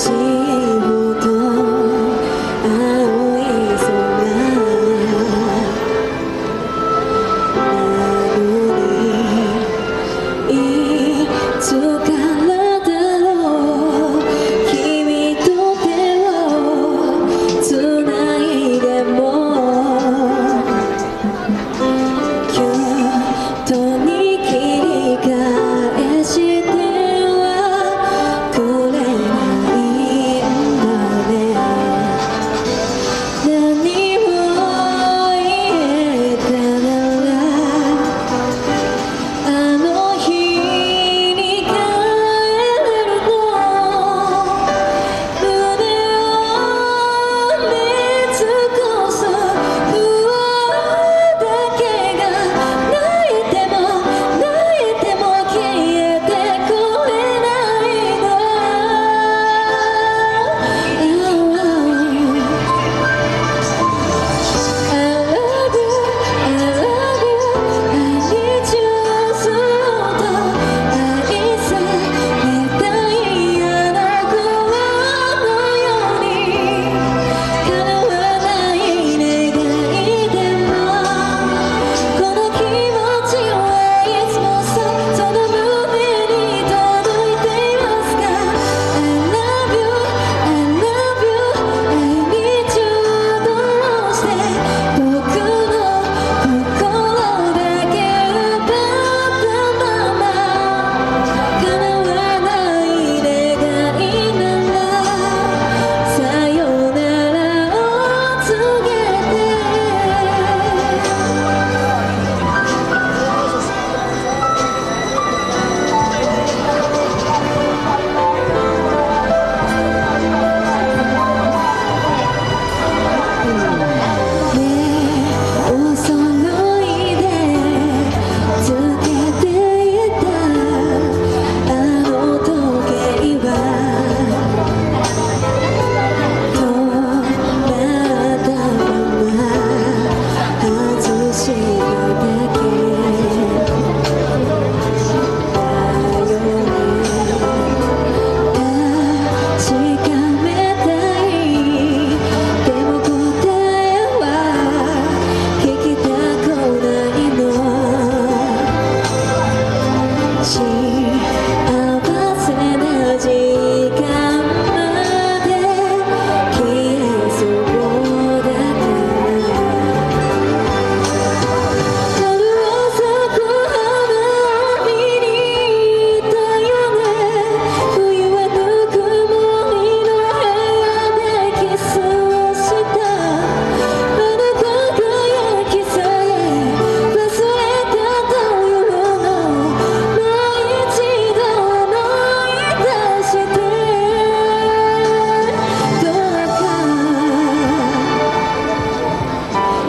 心。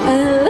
I